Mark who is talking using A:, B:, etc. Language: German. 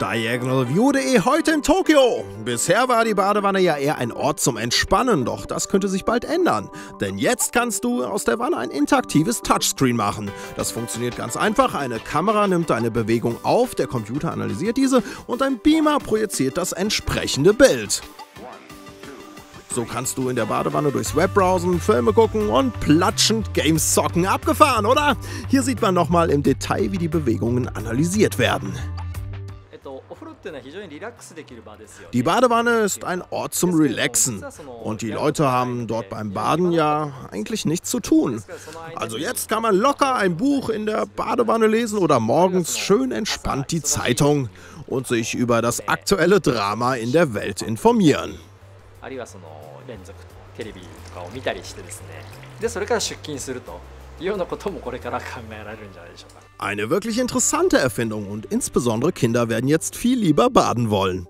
A: Diagonalview.de heute in Tokio. Bisher war die Badewanne ja eher ein Ort zum Entspannen, doch das könnte sich bald ändern. Denn jetzt kannst du aus der Wanne ein interaktives Touchscreen machen. Das funktioniert ganz einfach. Eine Kamera nimmt deine Bewegung auf, der Computer analysiert diese und ein Beamer projiziert das entsprechende Bild. So kannst du in der Badewanne durchs Web browsen, Filme gucken und platschend Games zocken. Abgefahren, oder? Hier sieht man nochmal im Detail, wie die Bewegungen analysiert werden. Die Badewanne ist ein Ort zum Relaxen und die Leute haben dort beim Baden ja eigentlich nichts zu tun. Also jetzt kann man locker ein Buch in der Badewanne lesen oder morgens schön entspannt die Zeitung und sich über das aktuelle Drama in der Welt informieren. あるいはその連続テレビとかを見たりしてですねでそれから出勤すると eine wirklich interessante Erfindung und insbesondere Kinder werden jetzt viel lieber baden wollen.